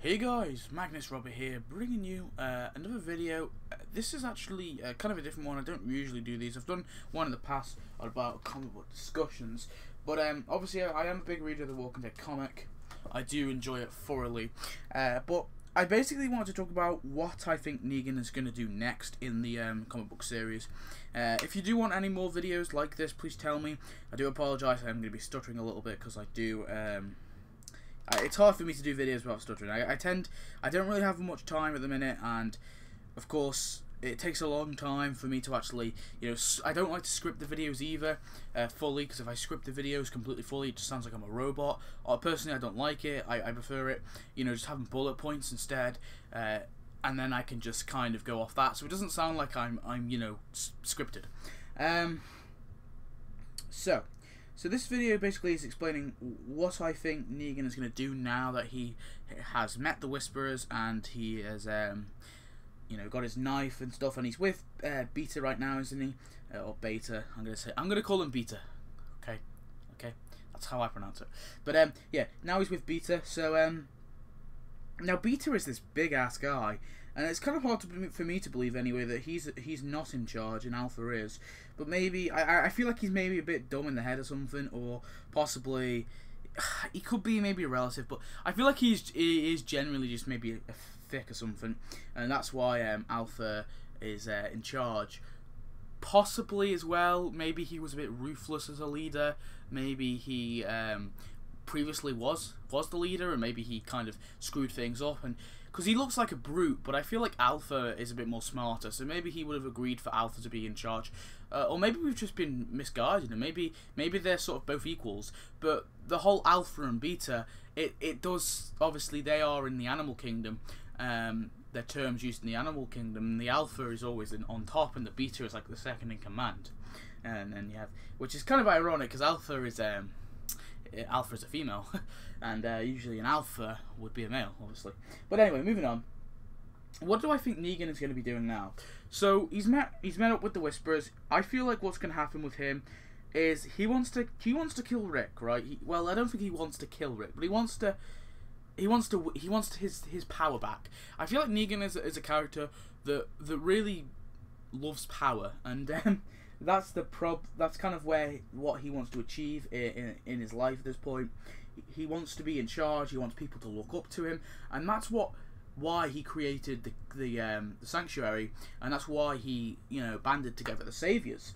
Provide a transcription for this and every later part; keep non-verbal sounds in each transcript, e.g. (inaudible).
Hey guys, Magnus Robert here, bringing you uh, another video. Uh, this is actually uh, kind of a different one. I don't usually do these. I've done one in the past about comic book discussions, but um, obviously I, I am a big reader of the Walking Dead comic. I do enjoy it thoroughly, uh, but I basically wanted to talk about what I think Negan is going to do next in the um, comic book series. Uh, if you do want any more videos like this, please tell me. I do apologise. I'm going to be stuttering a little bit because I do. Um, it's hard for me to do videos without stuttering. I, I tend, I don't really have much time at the minute, and of course, it takes a long time for me to actually, you know, I don't like to script the videos either uh, fully because if I script the videos completely fully, it just sounds like I'm a robot. Or personally, I don't like it. I, I prefer it, you know, just having bullet points instead, uh, and then I can just kind of go off that, so it doesn't sound like I'm, I'm, you know, scripted. Um, so so this video basically is explaining what I think Negan is going to do now that he has met the Whisperers and he has, um, you know, got his knife and stuff, and he's with uh, Beta right now, isn't he? Uh, or Beta? I'm gonna say I'm gonna call him Beta. Okay, okay, that's how I pronounce it. But um, yeah, now he's with Beta. So um, now Beta is this big ass guy, and it's kind of hard to, for me to believe anyway that he's he's not in charge and Alpha is. But maybe I I feel like he's maybe a bit dumb in the head or something, or possibly (sighs) he could be maybe a relative. But I feel like he's he is generally just maybe a, thick or something, and that's why um, Alpha is uh, in charge. Possibly as well, maybe he was a bit ruthless as a leader. Maybe he um, previously was was the leader, and maybe he kind of screwed things up. And because he looks like a brute, but I feel like Alpha is a bit more smarter, so maybe he would have agreed for Alpha to be in charge. Uh, or maybe we've just been misguided, and maybe maybe they're sort of both equals. But the whole Alpha and Beta, it, it does obviously they are in the animal kingdom. Um, their terms used in the animal kingdom. And the Alpha is always in, on top, and the Beta is like the second in command. And then you have, which is kind of ironic because Alpha is um, Alpha is a female, (laughs) and uh, usually an Alpha would be a male, obviously. But anyway, moving on. What do I think Negan is going to be doing now? So he's met he's met up with the Whisperers. I feel like what's going to happen with him is he wants to he wants to kill Rick, right? He, well, I don't think he wants to kill Rick, but he wants to he wants to he wants his his power back. I feel like Negan is, is a character that that really loves power, and um, that's the prob. That's kind of where what he wants to achieve in, in, in his life at this point. He wants to be in charge. He wants people to look up to him, and that's what why he created the the, um, the sanctuary, and that's why he you know banded together the saviors.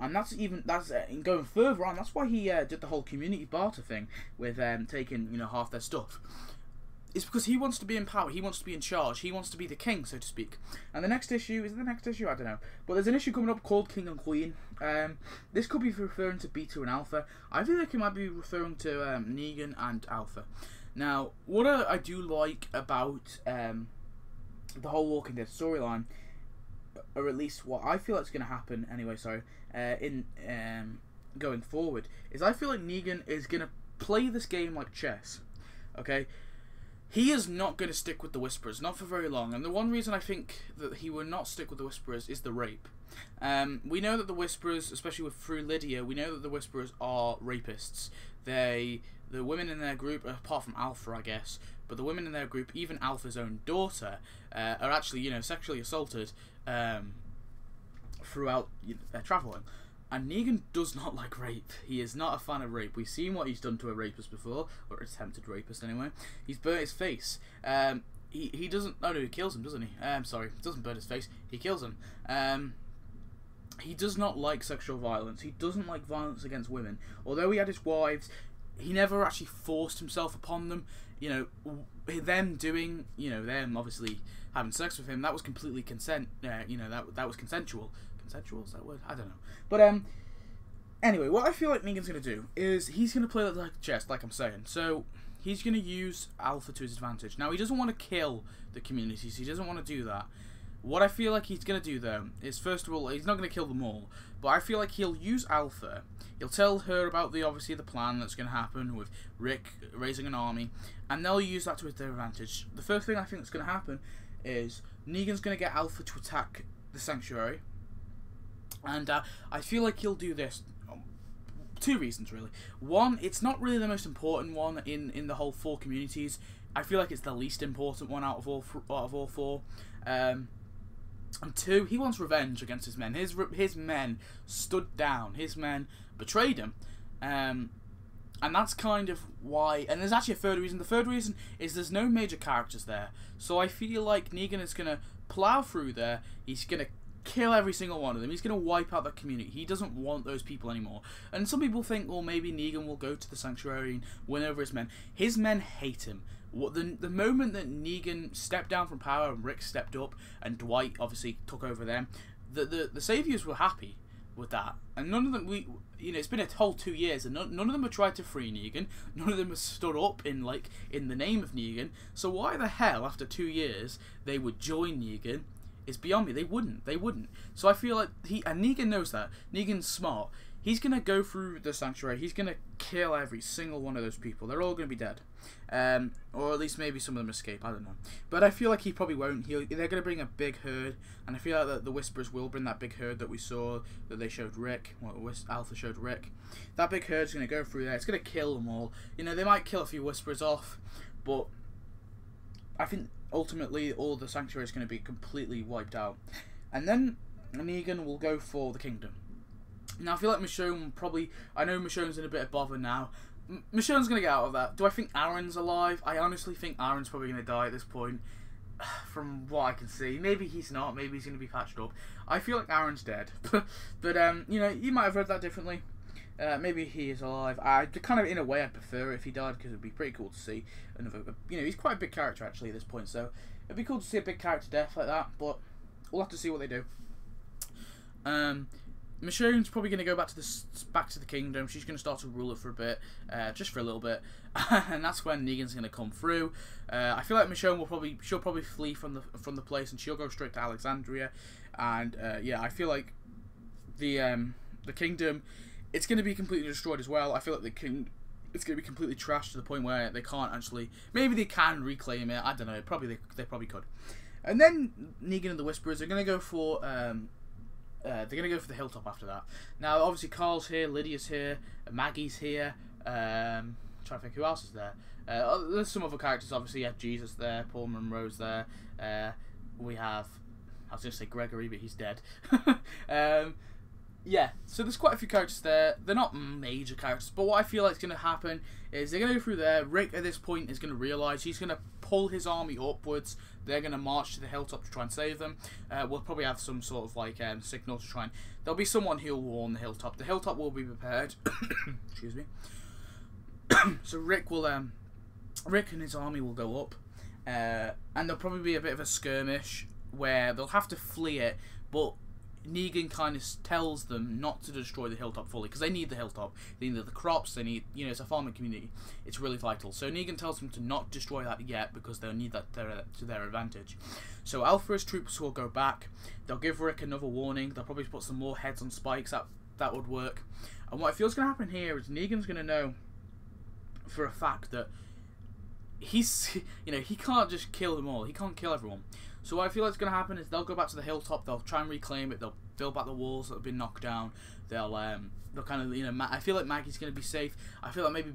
And that's even that's uh, going further on. That's why he uh, did the whole community barter thing with um, taking you know half their stuff. It's because he wants to be in power. He wants to be in charge. He wants to be the king, so to speak. And the next issue is the next issue. I don't know, but there's an issue coming up called King and Queen. Um, this could be referring to Beta and Alpha. I feel like it might be referring to um, Negan and Alpha. Now, what I, do like about um, the whole Walking Dead storyline, or at least what I feel like is going to happen anyway. Sorry, uh, in um, going forward, is I feel like Negan is going to play this game like chess. Okay, he is not going to stick with the Whisperers, not for very long. And the one reason I think that he will not stick with the Whisperers is the rape. Um, we know that the Whisperers, especially with through Lydia, we know that the Whisperers are rapists. They, the women in their group, apart from Alpha, I guess, but the women in their group, even Alpha's own daughter, uh, are actually, you know, sexually assaulted um, throughout their traveling. And Negan does not (laughs) like rape. He is not a fan of rape. We've seen what he's done to a rapist before, or attempted rapist anyway. He's burnt his face. Um, he, he doesn't. Oh no, he kills him, doesn't he? I'm um, sorry, doesn't burn his face. He kills him. Um, he does not like sexual violence. He doesn't like violence against women. Although he had his wives, he never actually forced himself upon them. You know, them doing, you know, them obviously having sex with him. That was completely consent. Uh, you know, that that was consensual consensual is that word? I don't know. But um, anyway, what I feel like Negan's gonna do is he's gonna play like chess, like I'm saying. So he's gonna use Alpha to his advantage. Now he doesn't want to kill the communities. He doesn't want to do that. What I feel like he's gonna do though is first of all he's not gonna kill them all, but I feel like he'll use Alpha. He'll tell her about the obviously the plan that's gonna happen with Rick raising an army, and they'll use that to their advantage. The first thing I think that's gonna happen is Negan's gonna get Alpha to attack the sanctuary and uh, I feel like he'll do this. Um, two reasons, really. One, it's not really the most important one in, in the whole four communities. I feel like it's the least important one out of all out of all four. Um, and two, he wants revenge against his men. His his men stood down. His men betrayed him. Um, and that's kind of why. And there's actually a third reason. The third reason is there's no major characters there, so I feel like Negan is gonna plow through there. He's gonna kill every single one of them. He's gonna wipe out the community. He doesn't want those people anymore. And some people think, well, maybe Negan will go to the sanctuary and win over his men. His men hate him. What the the moment that Negan stepped down from power and Rick stepped up and Dwight obviously took over them, the the, the saviors were happy with that, and none of them we you know it's been a whole two years and none, none of them have tried to free Negan. None of them have stood up in like in the name of Negan. So why the hell after two years they would join Negan? Is beyond me. They wouldn't. They wouldn't. So I feel like he and Negan knows that. Negan's smart. He's gonna go through the sanctuary. He's gonna kill every single one of those people. They're all gonna be dead, um, or at least maybe some of them escape. I don't know. But I feel like he probably won't. He'll, they're gonna bring a big herd, and I feel like the, the Whispers will bring that big herd that we saw that they showed Rick. What Alpha showed Rick. That big herd's gonna go through there. It's gonna kill them all. You know, they might kill a few Whispers off, but I think ultimately all the sanctuary is going to be completely wiped out. And then Negan will go for the kingdom. Now I feel like Michonne probably. I know Michonne's in a bit of bother now. M- Michonne's gonna get out of that. Do I think Aaron's alive? I honestly think Aaron's probably gonna die at this point. (sighs) From what I can see, maybe he's not. Maybe he's gonna be patched up. I feel like Aaron's dead, (laughs) but um, you know, you might have read that differently. Uh, maybe he is alive. I kind of, in a way, I'd prefer if he died because it'd be pretty cool to see another. You know, he's quite a big character actually at this point, so it'd be cool to see a big character death like that. But we'll have to see what they do. Um, Michonne's probably going to go back to the back to the kingdom. She's going to start to rule it for a bit, uh, just for a little bit, (laughs) and that's when Negan's going to come through. Uh, I feel like Michonne will probably she'll probably flee from the from the place and she'll go straight to Alexandria, and uh, yeah, I feel like the um, the kingdom it's going to be completely destroyed as well. I feel like they can. it's going to be completely trashed to the point where they can't actually. Maybe they can reclaim it. I don't know. Probably they, they probably could. And then Negan and the Whisperers are going to go for um, uh, they're going to go for the hilltop after that. Now, obviously, Carl's here, Lydia's here, Maggie's here. Um, trying to think who else is there. Uh, there's some other characters. Obviously, you have Jesus there, Paul Monroe's there. Uh, we have, I was going to say Gregory, but he's dead. (laughs) um, yeah, so there's quite a few characters there. They're not major characters, but what I feel like is going to happen is they're going to go through there. Rick, at this point, is going to realise he's going to pull his army upwards. They're going to march to the hilltop to try and save them. Uh, we'll probably have some sort of like um, signal to try and. There'll be someone who'll warn the hilltop. The hilltop will be prepared. (coughs) Excuse me. (coughs) so Rick will, um, Rick and his army will go up, uh, and there'll probably be a bit of a skirmish where they'll have to flee it, but Negan kind of tells them not to destroy the hilltop fully because they need the hilltop. They need the crops. They need, you know, it's a farming community. It's really vital. So Negan tells them to not destroy that yet because they'll need that to, their advantage. So Alpha's troops will go back. They'll give Rick another warning. They'll probably put some more heads on spikes. That that would work. And what I feel is going to happen here is Negan's going to know for a fact that he's, (laughs) you know, he can't just kill them all. He can't kill everyone. So what I feel like is going to happen is they'll go back to the hilltop. They'll try and reclaim it. They'll build back the walls that have been knocked down. They'll um, they'll kind of you know. I feel like Maggie's going to be safe. I feel like maybe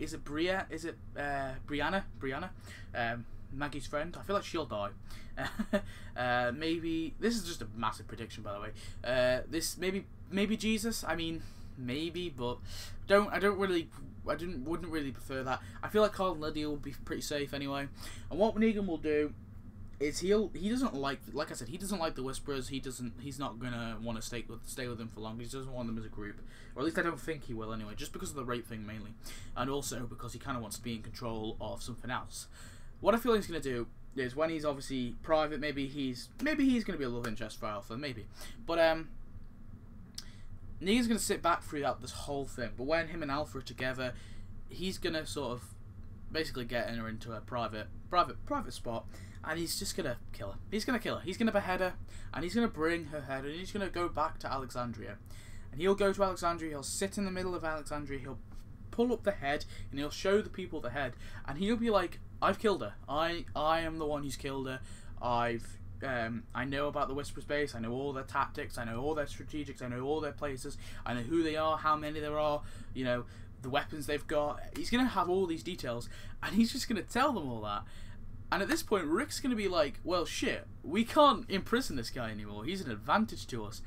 is it Bria? Is it uh, Brianna? Brianna, um, Maggie's friend. I feel like she'll die. (laughs) uh, maybe this is just a massive prediction, by the way. Uh, this maybe maybe Jesus. I mean, maybe, but don't I don't really I didn't wouldn't really prefer that. I feel like Carl and Lydia will be pretty safe anyway. And what Negan will do is he'll he doesn't like like I said he doesn't like the Whisperers. He doesn't he's not gonna want to stay with stay with them for long. He doesn't want them as a group, or at least I don't think he will anyway. Just because of the rape thing mainly, and also because he kind of wants to be in control of something else. What I feel he's gonna do is when he's obviously private, maybe he's maybe he's gonna be a love interest for Alpha, maybe, but um. Negan's gonna sit back throughout this whole thing, but when him and Alpha are together, he's gonna sort of basically getting her into a private, private, private spot, and he's just gonna kill her. He's gonna kill her. He's gonna behead her, and he's gonna bring her head, and he's gonna go back to Alexandria. And he'll go to Alexandria. He'll sit in the middle of Alexandria. He'll pull up the head, and he'll show the people the head, and he'll be like, "I've killed her. I I am the one who's killed her. I've um, I know about the Whisper Space. I know all their tactics. I know all their strategics. I know all their places. I know who they are, how many there are. You know, the weapons they've got. He's gonna have all these details, and he's just gonna tell them all that. And at this point, Rick's going to be like, well, shit, we can't imprison this guy anymore. He's an advantage to us.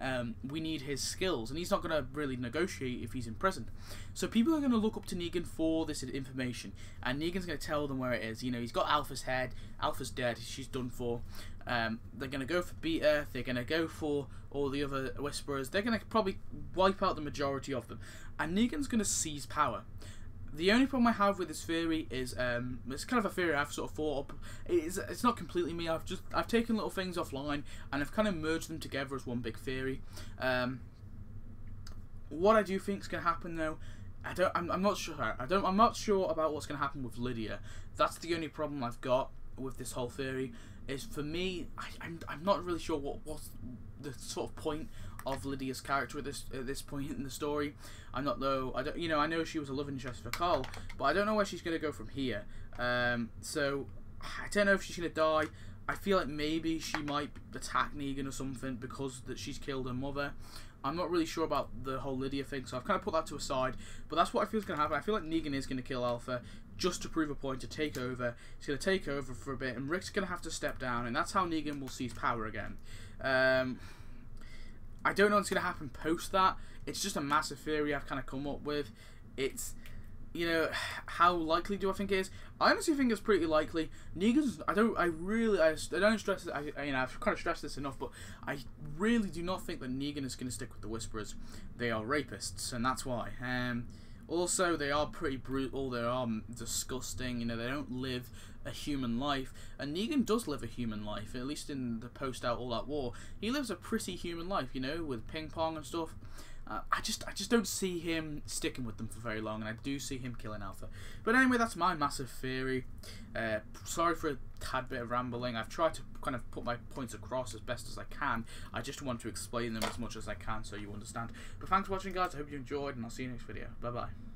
Um, we need his skills. And he's not going to really negotiate if he's imprisoned. So people are going to look up to Negan for this information. And Negan's going to tell them where it is. You know, he's got Alpha's head. Alpha's dead. She's done for. Um, they're going to go for Beta. They're going to go for all the other Whisperers. They're going to probably wipe out the majority of them. And Negan's going to seize power. The only problem I have with this theory is um, it's kind of a theory I've sort of thought up. It's it's not completely me. I've just I've taken little things offline and I've kind of merged them together as one big theory. Um, what I do think is going to happen though, I don't. I'm, I'm not sure. I don't. I'm not sure about what's going to happen with Lydia. That's the only problem I've got with this whole theory. Is for me, I, I'm I'm not really sure what what's the sort of point of Lydia's character at this at this point in the story. I'm not though. I don't. You know, I know she was a love interest for Carl, but I don't know where she's gonna go from here. Um, so I don't know if she's gonna die. I feel like maybe she might attack Negan or something because that she's killed her mother. I'm not really sure about the whole Lydia thing, so I've kind of put that to a side. But that's what I feel is going to happen. I feel like Negan is going to kill Alpha just to prove a point, to take over. He's going to take over for a bit, and Rick's going to have to step down, and that's how Negan will seize power again. Um, I don't know what's going to happen post that. It's just a massive theory I've kind of come up with. It's, you know, (sighs) how likely do I think it is? I honestly think it's pretty likely. Negan's, I don't, I really, I, I don't stress it, I, I, you know, I've kind of stressed this enough, but I really do not think that Negan is going to stick with the Whisperers. They are rapists, and that's why. Um, also, they are pretty brutal. They are disgusting. You know, they don't live a human life, and Negan does live a human life. At least in the post-out All Out War, he lives a pretty human life. You know, with ping pong and stuff. Uh, I just I just don't see him sticking with them for very long, and I do see him killing Alpha. But anyway, that's my massive theory. Uh, sorry for a tad bit of rambling. I've tried to kind of put my points across as best as I can. I just want to explain them as much as I can so you understand. But thanks for watching, guys. I hope you enjoyed, and I'll see you next video. Bye bye.